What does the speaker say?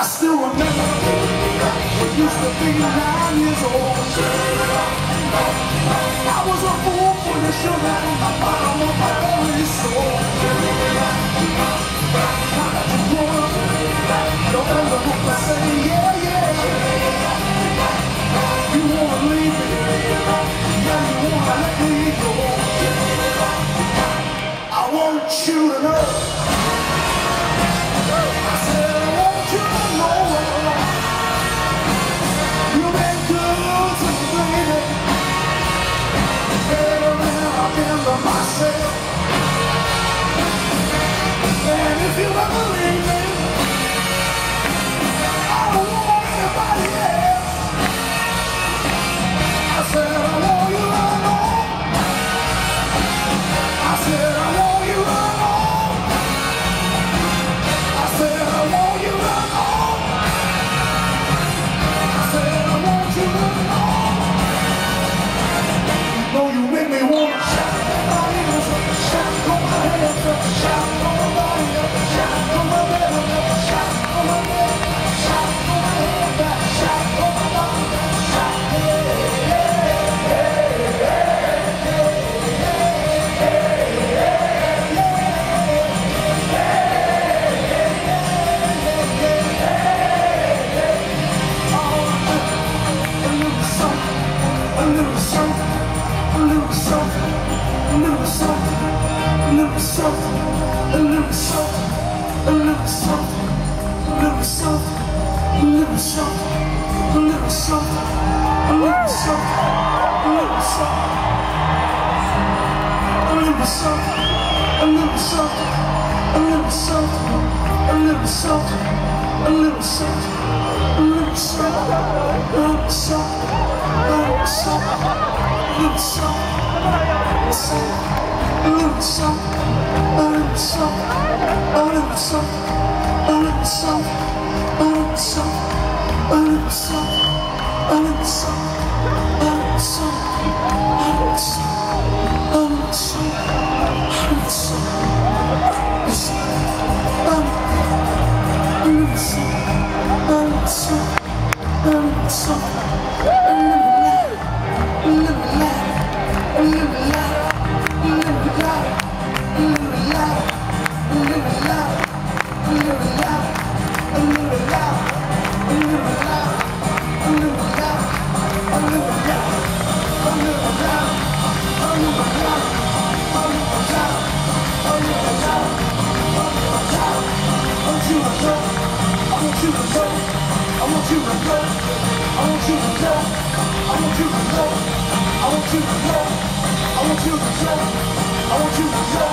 I still remember when you used to be nine years old. I was a fool for the sugar in my bottom of my belly. little soft, a little soft, a little soft, a little soft, a little soft, a little soft, a little soft, a little soft, a little soft, a little soft, a little soft, a little soft, a little soft, a little soft, a little soft, a little soft, a little soft, a little soft. Oh, so, oh, so. I want you to go.